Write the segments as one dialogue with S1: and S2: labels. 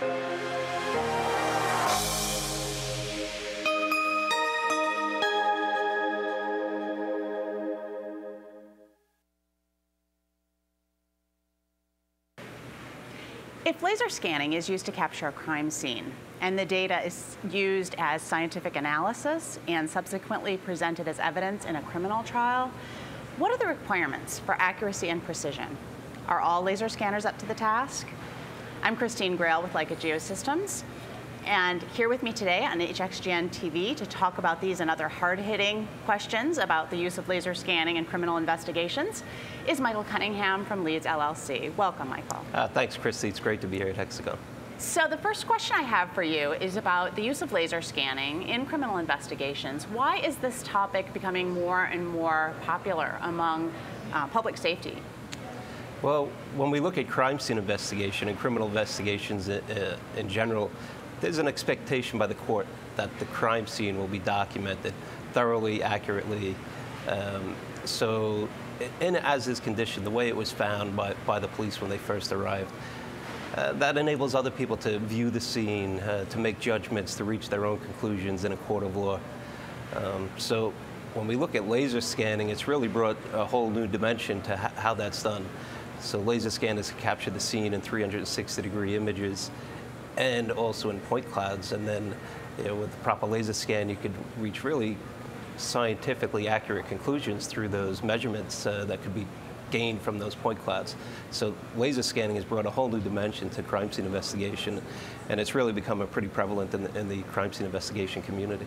S1: If laser scanning is used to capture a crime scene and the data is used as scientific analysis and subsequently presented as evidence in a criminal trial, what are the requirements for accuracy and precision? Are all laser scanners up to the task? I'm Christine Grahl with Leica Geosystems. And here with me today on HXGN TV to talk about these and other hard-hitting questions about the use of laser scanning in criminal investigations is Michael Cunningham from Leads LLC. Welcome, Michael.
S2: Uh, thanks, Christy. It's great to be here at Hexagon.
S1: So the first question I have for you is about the use of laser scanning in criminal investigations. Why is this topic becoming more and more popular among uh, public safety?
S2: Well, when we look at crime scene investigation and criminal investigations uh, uh in general, there's an expectation by the court that the crime scene will be documented thoroughly, accurately. Um, so in as-is condition, the way it was found by, by the police when they first arrived, uh, that enables other people to view the scene, uh, to make judgments, to reach their own conclusions in a court of law. Um, so when we look at laser scanning, it's really brought a whole new dimension to how that's done. So laser scanners capture the scene in 360 degree images and also in point clouds. And then you know, with the proper laser scan, you could reach really scientifically accurate conclusions through those measurements uh, that could be gained from those point clouds. So laser scanning has brought a whole new dimension to crime scene investigation, and it's really become a pretty prevalent in the, in the crime scene investigation community.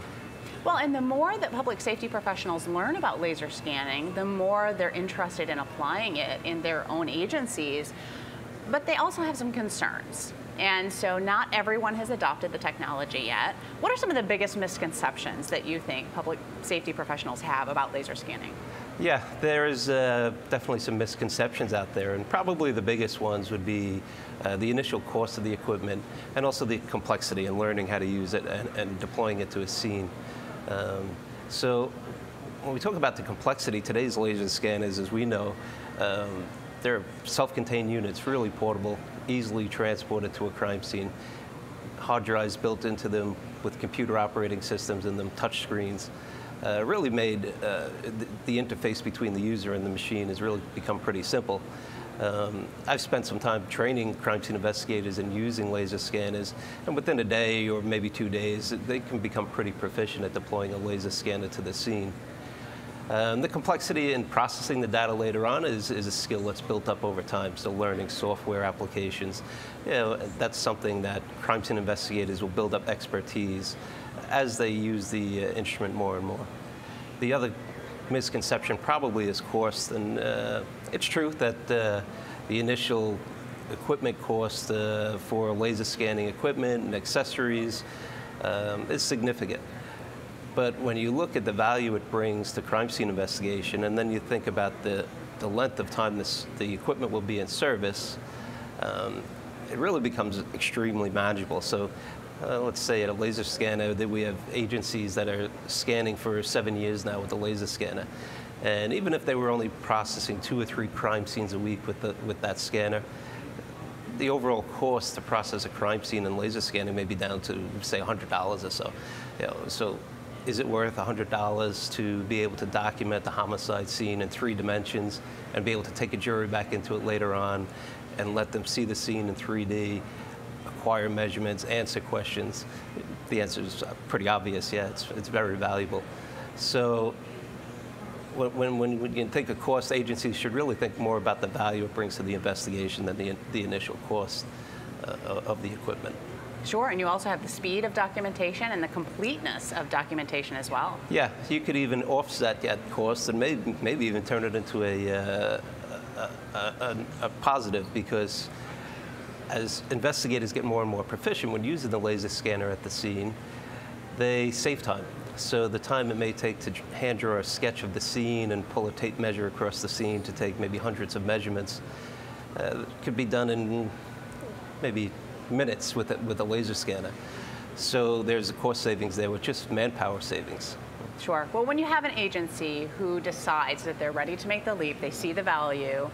S1: Well, and the more that public safety professionals learn about laser scanning, the more they're interested in applying it in their own agencies. But they also have some concerns. And so not everyone has adopted the technology yet. What are some of the biggest misconceptions that you think public safety professionals have about laser scanning?
S2: Yeah, there is uh, definitely some misconceptions out there, and probably the biggest ones would be uh, the initial cost of the equipment and also the complexity and learning how to use it and, and deploying it to a scene. Um, so when we talk about the complexity, today's laser scanners, as we know, um, they're self-contained units, really portable, easily transported to a crime scene. Hard drives built into them with computer operating systems in them, touch screens. Uh, really made uh, the, the, interface between the user and the machine has really become pretty simple. Um, I've spent some time training crime scene investigators in using laser scanners, and within a day or maybe two days, they can become pretty proficient at deploying a laser scanner to the scene. Um, the complexity in processing the data later on is, is a skill that's built up over time. So learning software applications, you know, that's something that crime scene investigators will build up expertise as they use the uh, instrument more and more. The other misconception probably is cost, and uh, it's true that uh, the initial equipment cost uh, for laser scanning equipment and accessories um, is significant. But when you look at the value it brings to crime scene investigation, and then you think about the, the length of time this, the equipment will be in service, um, it really becomes extremely manageable. So uh, let's say at a laser scanner that we have agencies that are scanning for seven years now with a laser scanner. And even if they were only processing two or three crime scenes a week with, the, with that scanner, the overall cost to process a crime scene in laser scanning may be down to, say, $100 or so. You know, so is it worth $100 to be able to document the homicide scene in three dimensions and be able to take a jury back into it later on and let them see the scene in 3D, acquire measurements, answer questions? The answer is pretty obvious, yeah, it's, it's very valuable. So when, when, when you think of cost, agencies should really think more about the value it brings to the investigation than the, the initial cost uh, of the equipment.
S1: Sure, and you also have the speed of documentation and the completeness of documentation as well.
S2: Yeah, you could even offset that cost and maybe, maybe even turn it into a, uh, a, a, a, positive because as investigators get more and more proficient when using the laser scanner at the scene, they save time. So the time it may take to hand draw a sketch of the scene and pull a tape measure across the scene to take maybe hundreds of measurements uh, could be done in maybe minutes with a, with a laser scanner. So there's a cost savings there with just manpower savings.
S1: Sure. Well, when you have an agency who decides that they're ready to make the leap, they see the value,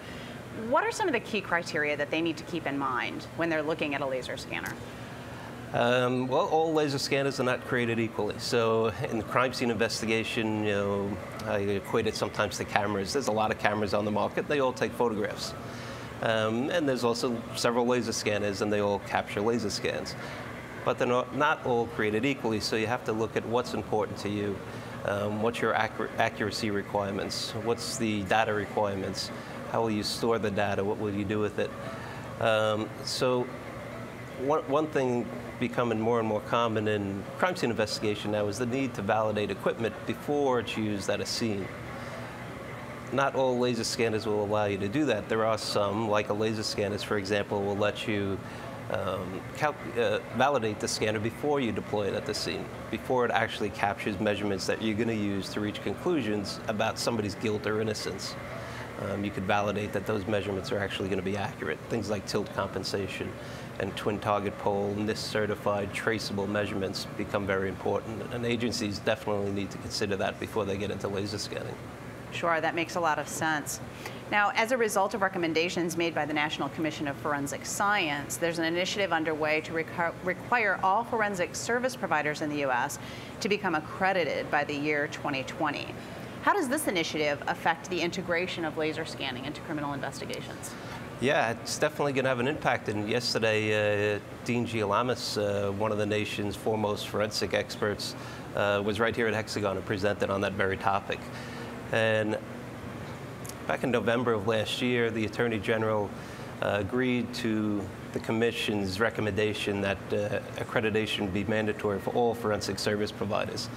S1: what are some of the key criteria that they need to keep in mind when they're looking at a laser scanner?
S2: Um, well, all laser scanners are not created equally. So in the crime scene investigation, you know, I equate it sometimes to cameras. There's a lot of cameras on the market. They all take photographs. Um, and there's also several laser scanners, and they all capture laser scans. But they're not, not all created equally, so you have to look at what's important to you. Um, what's your accuracy requirements? What's the data requirements? How will you store the data? What will you do with it? Um, so one, one thing becoming more and more common in crime scene investigation now is the need to validate equipment before it's used at a scene. Not all laser scanners will allow you to do that. There are some, Leica laser scanners, for example, will let you um, uh, validate the scanner before you deploy it at the scene, before it actually captures measurements that you're going to use to reach conclusions about somebody's guilt or innocence. Um, you could validate that those measurements are actually going to be accurate. Things like tilt compensation and twin target pole, NIST certified traceable measurements become very important. And agencies definitely need to consider that before they get into laser scanning.
S1: Sure, that makes a lot of sense. Now, as a result of recommendations made by the National Commission of Forensic Science, there's an initiative underway to require all forensic service providers in the U.S. to become accredited by the year 2020. How does this initiative affect the integration of laser scanning into criminal investigations?
S2: Yeah, it's definitely going to have an impact. And yesterday, uh, Dean Gialamas, uh, one of the nation's foremost forensic experts, uh, was right here at Hexagon and presented on that very topic. And back in November of last year, the Attorney General uh, agreed to the Commission's recommendation that uh, accreditation be mandatory for all forensic service providers.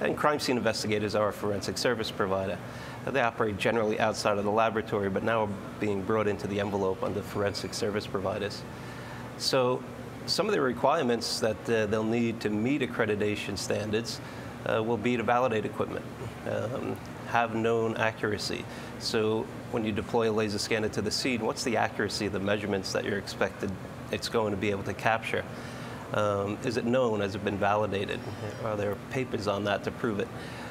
S2: And crime scene investigators are a forensic service provider. They operate generally outside of the laboratory, but now are being brought into the envelope under forensic service providers. So some of the requirements that uh, they'll need to meet accreditation standards uh, will be to validate equipment, um, have known accuracy. So when you deploy a laser scanner to the scene, what's the accuracy of the measurements that you're expected it's going to be able to capture? Um, is it known? Has it been validated? Are there papers on that to prove it?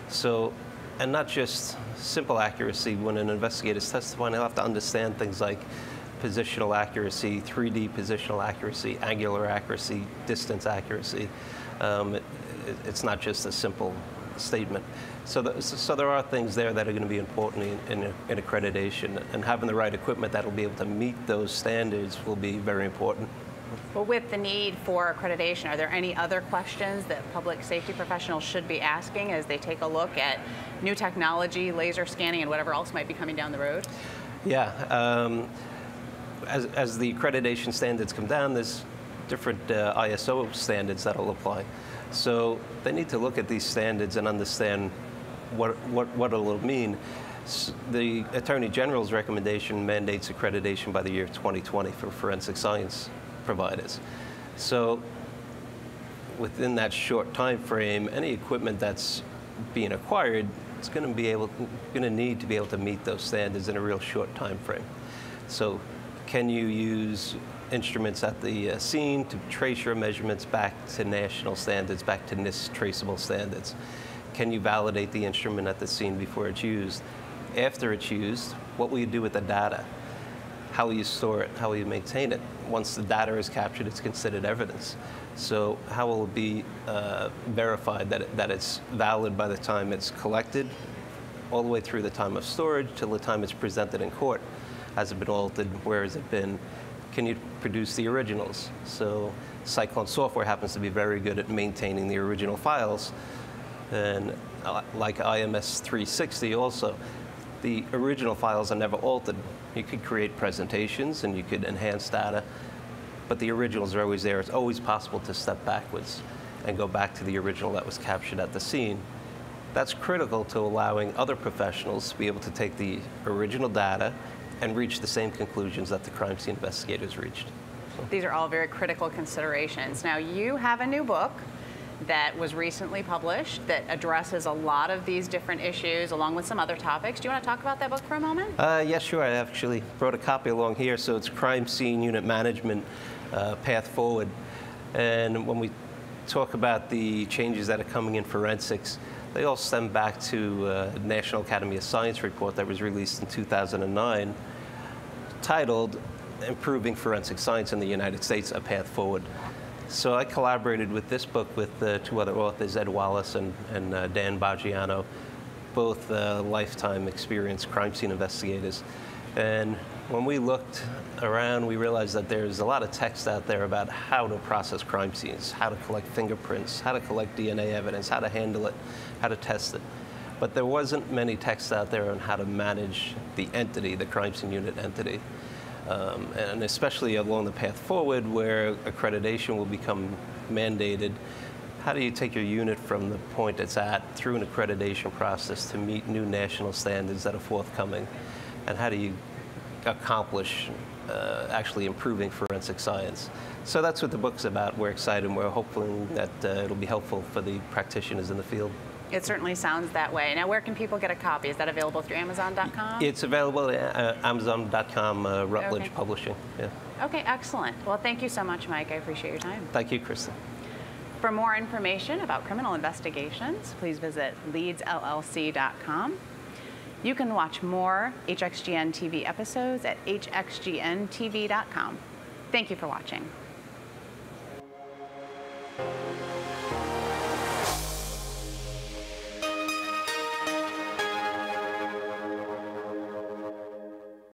S2: So, and not just simple accuracy. When an investigator is testifying, they'll have to understand things like positional accuracy, 3D positional accuracy, angular accuracy, distance accuracy. Um, it, it's not just a simple statement. So, the, so there are things there that are going to be important in, in, in accreditation, and having the right equipment that will be able to meet those standards will be very important.
S1: Well, with the need for accreditation, are there any other questions that public safety professionals should be asking as they take a look at new technology, laser scanning, and whatever else might be coming down the road?
S2: Yeah. Um, as, as the accreditation standards come down, there's different uh, ISO standards that will apply. So they need to look at these standards and understand what, what, what it'll mean. The Attorney General's recommendation mandates accreditation by the year 2020 for forensic science providers. So within that short time frame, any equipment that's being acquired is going to be able, going to need to be able to meet those standards in a real short time frame. So can you use instruments at the uh, scene to trace your measurements back to national standards, back to NIST traceable standards? Can you validate the instrument at the scene before it's used? After it's used, what will you do with the data? How will you store it? How will you maintain it? Once the data is captured, it's considered evidence. So how will it be uh, verified that, it, that it's valid by the time it's collected, all the way through the time of storage till the time it's presented in court? Has it been altered? Where has it been? can you produce the originals? So Cyclone software happens to be very good at maintaining the original files. And uh, like IMS 360 also, the original files are never altered. You could create presentations and you could enhance data, but the originals are always there. It's always possible to step backwards and go back to the original that was captured at the scene. That's critical to allowing other professionals to be able to take the original data and reach the same conclusions that the crime scene investigators reached.
S1: These are all very critical considerations. Now, you have a new book that was recently published that addresses a lot of these different issues along with some other topics. Do you want to talk about that book for a moment?
S2: Uh, yes, sure. I actually brought a copy along here. So it's Crime Scene Unit Management uh, Path Forward. And when we talk about the changes that are coming in forensics, they all stem back to a uh, National Academy of Science report that was released in 2009 titled Improving Forensic Science in the United States, A Path Forward. So I collaborated with this book with uh, two other authors, Ed Wallace and, and uh, Dan Baggiano, both uh, lifetime experienced crime scene investigators. And when we looked around, we realized that there's a lot of text out there about how to process crime scenes, how to collect fingerprints, how to collect DNA evidence, how to handle it, how to test it. But there wasn't many texts out there on how to manage the entity, the crime scene unit entity. Um, and especially along the path forward where accreditation will become mandated, how do you take your unit from the point it's at through an accreditation process to meet new national standards that are forthcoming? And how do you accomplish uh, actually improving forensic science? So that's what the book's about. We're excited and we're hoping that uh, it'll be helpful for the practitioners in the field.
S1: It certainly sounds that way. Now, where can people get a copy? Is that available through Amazon.com?
S2: It's available at uh, Amazon.com, uh, Routledge
S1: Okay.
S2: Publishing. Yeah.
S1: Okay, excellent. Well, thank you so much, Mike. I appreciate your time.
S2: Thank you, Kristen.
S1: For more information about criminal investigations, please visit leadsllc.com. You can watch more HXGN TV episodes at hxgntv.com. Thank you for watching.